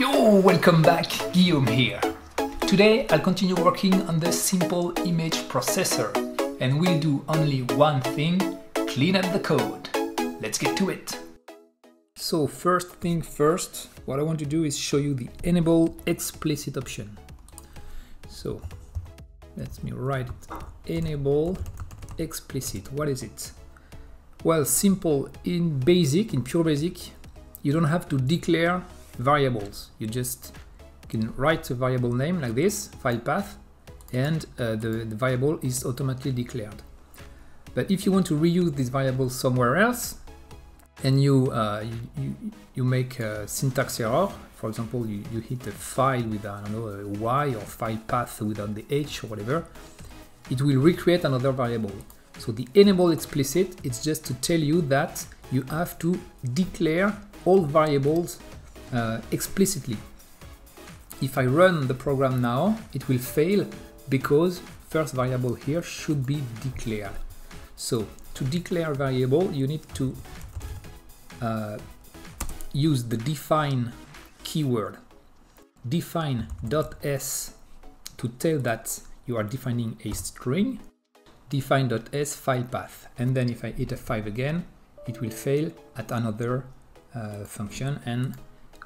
Yo, welcome back, Guillaume here. Today I'll continue working on the simple image processor and we'll do only one thing, clean up the code. Let's get to it. So first thing first, what I want to do is show you the enable explicit option. So let me write it. Enable explicit. What is it? Well, simple in basic, in PureBasic, you don't have to declare variables. You just can write a variable name like this, file path, and uh, the, the variable is automatically declared. But if you want to reuse this variable somewhere else, and you, uh, you, you, make a syntax error, for example, you, you hit a file with, I don't know, a Y or file path without the H or whatever, it will recreate another variable. So the enable explicit, it's just to tell you that you have to declare all variables uh, explicitly. If I run the program now, it will fail because first variable here should be declared. So to declare variable, you need to uh, use the define keyword define.s to tell that you are defining a string define.s file path and then if I hit F5 again it will fail at another uh, function and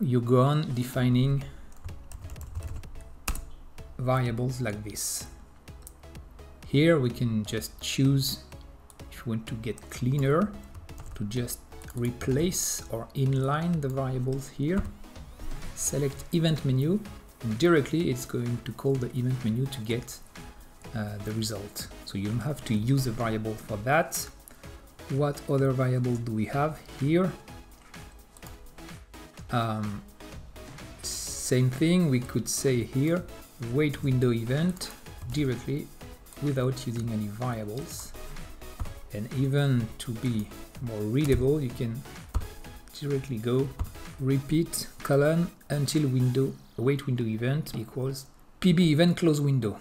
you go on defining variables like this here we can just choose if you want to get cleaner to just replace or inline the variables here select event menu directly it's going to call the event menu to get uh, the result. So you don't have to use a variable for that. What other variable do we have here? Um, same thing, we could say here, wait window event directly without using any variables. And even to be more readable, you can directly go repeat colon until window wait window event equals pb event close window.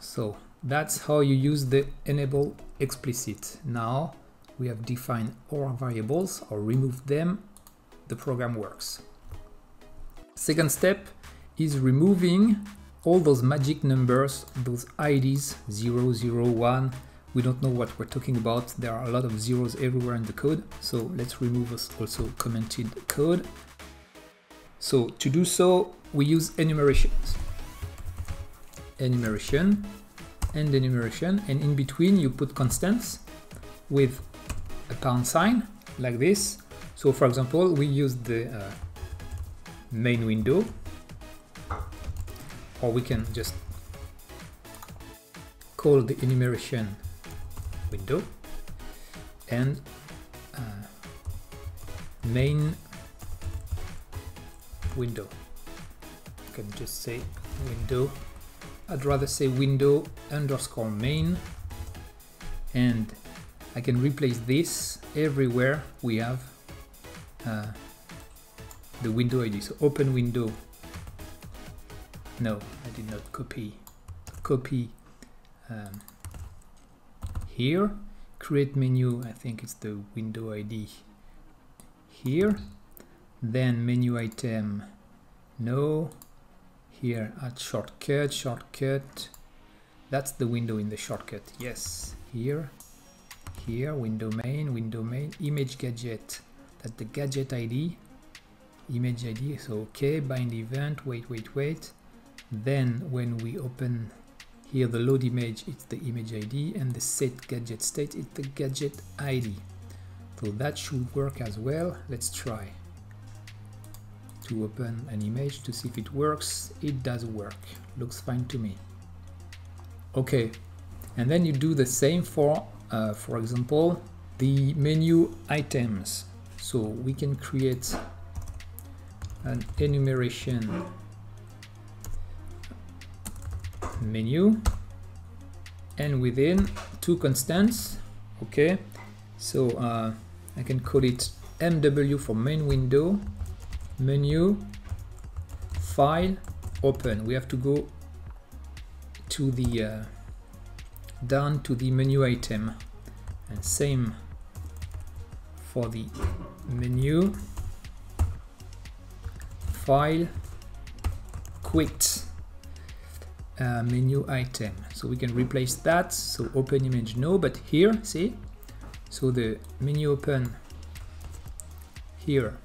So that's how you use the enable explicit. Now we have defined all our variables or removed them, the program works. Second step is removing all those magic numbers, those IDs 0, 0, 1. We don't know what we're talking about. There are a lot of zeros everywhere in the code. So let's remove also commented code. So to do so, we use enumerations. Enumeration and enumeration and in between you put constants with a pound sign like this so for example we use the uh, main window or we can just call the enumeration window and uh, main window. You can just say window. I'd rather say window underscore main. And I can replace this everywhere we have uh, the window ID. So open window. No, I did not copy. Copy um, here. Create menu, I think it's the window ID here. Then menu item, no, here at shortcut shortcut that's the window in the shortcut yes here here window main window main image gadget that's the gadget id image id so okay bind event wait wait wait then when we open here the load image it's the image id and the set gadget state it's the gadget id so that should work as well let's try to open an image to see if it works. It does work, looks fine to me. Okay, and then you do the same for, uh, for example, the menu items. So we can create an enumeration menu. And within two constants okay? So uh, I can call it mw for main window menu file open. We have to go to the uh, down to the menu item. And same for the menu file, quit, uh, menu item. So we can replace that. So open image, no, but here, see? So the menu open here,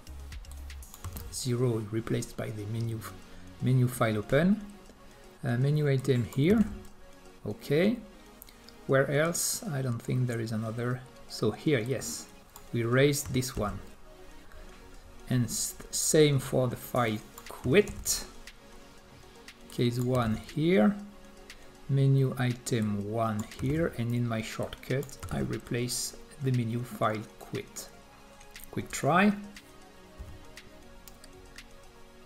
zero replaced by the menu menu file open. Uh, menu item here, okay. Where else? I don't think there is another. So here, yes, we raised this one. And same for the file quit. Case 1 here, menu item 1 here, and in my shortcut I replace the menu file quit. Quick try.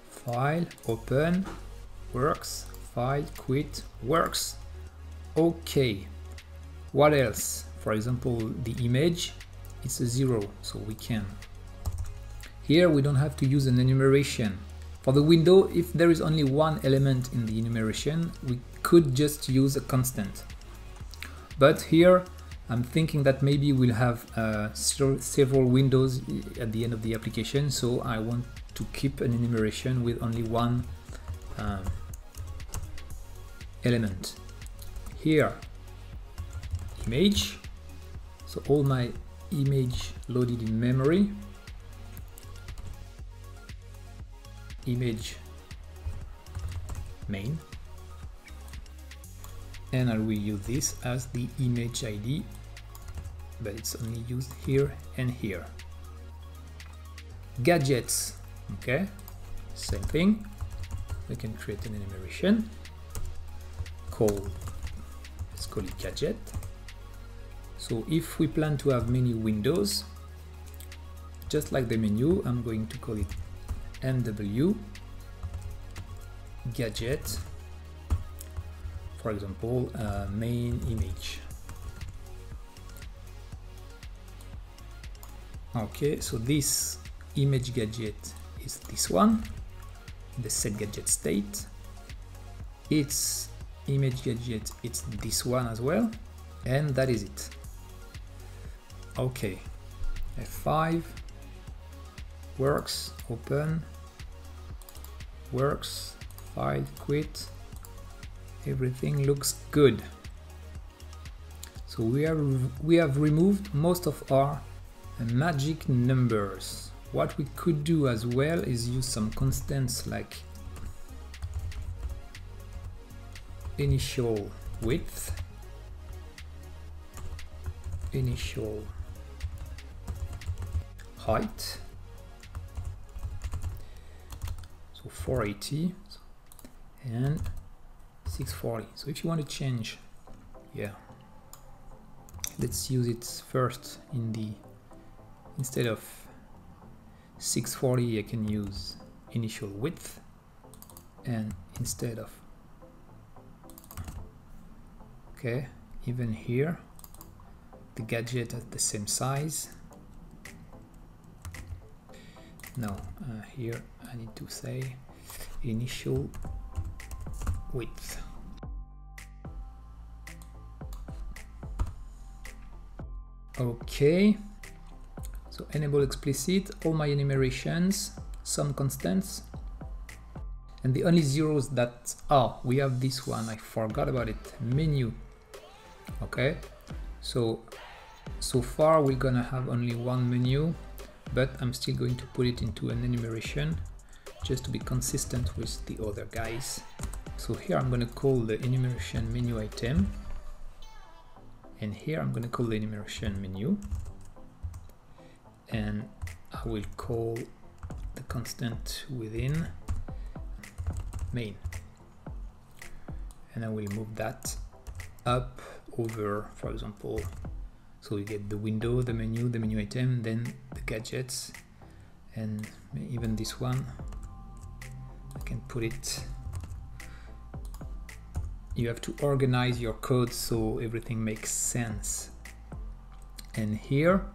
File, open, works, file, quit, works. Okay, what else? For example, the image, it's a zero, so we can. Here we don't have to use an enumeration. For the window, if there is only one element in the enumeration, we could just use a constant. But here, I'm thinking that maybe we'll have uh, several windows at the end of the application, so I want to keep an enumeration with only one um, element. Here, image, so all my image loaded in memory, image main, and I will use this as the image ID but it's only used here and here. Gadgets okay same thing. We can create an enumeration call let's call it gadget so if we plan to have many windows just like the menu I'm going to call it mw gadget for example uh, main image. Okay so this image gadget is this one the set gadget state. Its image gadget it's this one as well and that is it okay. F5 works open. Works file quit everything looks good. So we are we have removed most of our magic numbers. What we could do as well is use some constants like initial width, initial height, so 480 and 640. So if you want to change, yeah, let's use it first in the instead of 640 I can use initial width. And instead of okay even here the gadget at the same size no uh, here I need to say initial width. Okay. So enable explicit, all my enumerations, some constants. And the only zeros that, oh, we have this one, I forgot about it, menu. Okay, so, so far we're gonna have only one menu, but I'm still going to put it into an enumeration just to be consistent with the other guys. So here I'm going to call the enumeration menu item. And here I'm going to call the enumeration menu. And I will call the constant within main. And I will move that up over for example so we get the window the menu the menu item then the gadgets and even this one. I can put it. You have to organize your code so everything makes sense. And here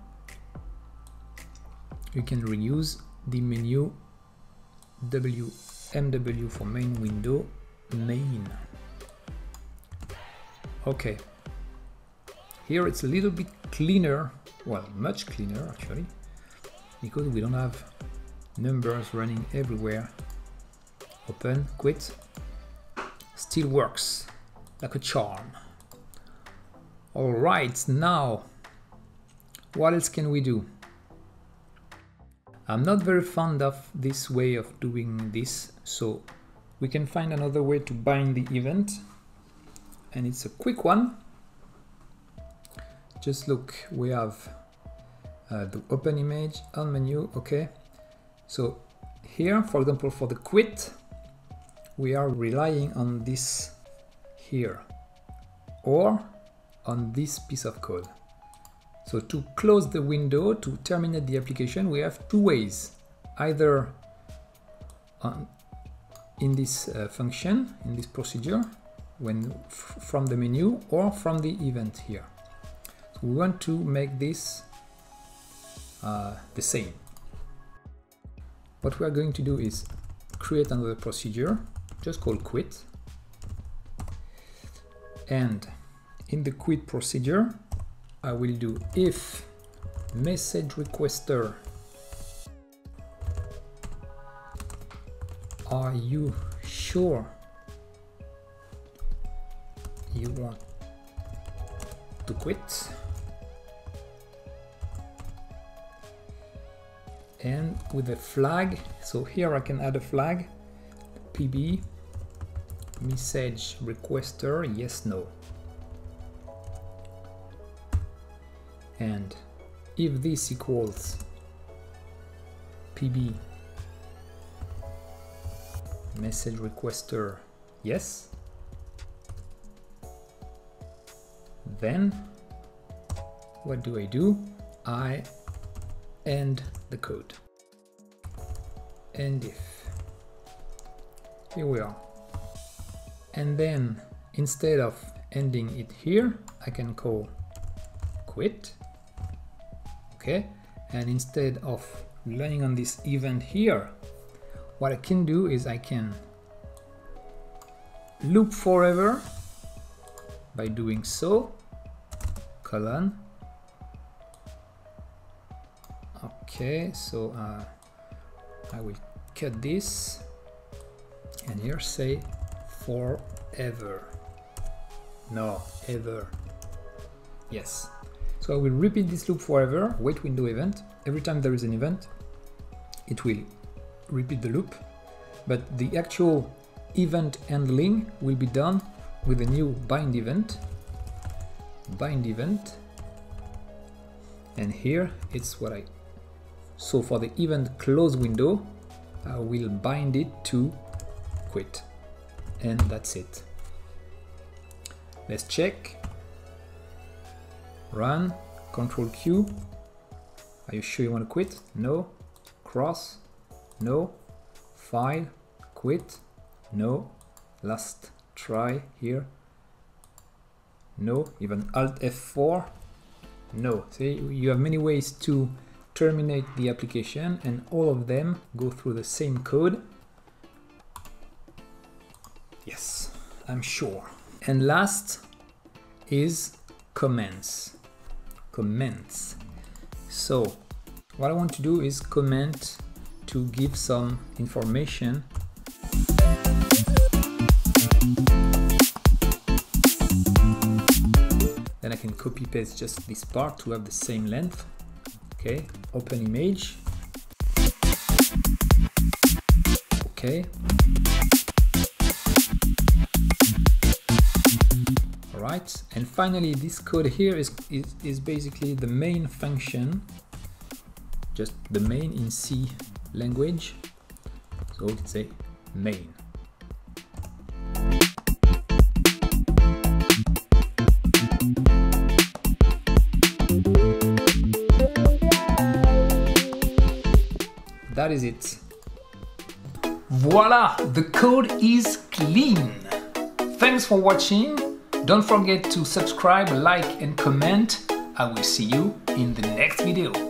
you can reuse the menu WMW for main window main. Okay. Here it's a little bit cleaner well much cleaner actually because we don't have numbers running everywhere open, quit, still works like a charm. All right, now, what else can we do? I'm not very fond of this way of doing this, so we can find another way to bind the event, and it's a quick one. Just look, we have uh, the open image on menu, okay. So here, for example, for the quit, we are relying on this here or on this piece of code. So to close the window, to terminate the application, we have two ways. Either on, in this uh, function, in this procedure, when from the menu or from the event here. So we want to make this uh, the same. What we are going to do is create another procedure just called quit. And in the quit procedure, I will do if message requester are you sure you want to quit and with a flag so here I can add a flag. Pb message requester yes no. And if this equals pb message requester yes. Then what do I do? I end the code. And if here we are. And then instead of ending it here I can call quit. Okay. And instead of relying on this event here what I can do is I can loop forever by doing so colon okay so uh, I will cut this and here say forever. No, ever. Yes. So I will repeat this loop forever, wait window event. Every time there is an event, it will repeat the loop, but the actual event handling will be done with a new bind event. Bind event. And here it's what I... So for the event close window, I will bind it to quit and that's it. Let's check. Run, Control Q. Are you sure you want to quit? No. Cross? No. File, quit? No. Last try here. No. Even Alt F4? No. See, you have many ways to terminate the application and all of them go through the same code Yes, I'm sure. And last is comments. Comments. So what I want to do is comment to give some information then I can copy paste just this part to have the same length okay open image. Okay. All right, and finally this code here is, is, is basically the main function just the main in C language. So let's say main that is it voila the code is clean thanks for watching don't forget to subscribe, like and comment. I will see you in the next video.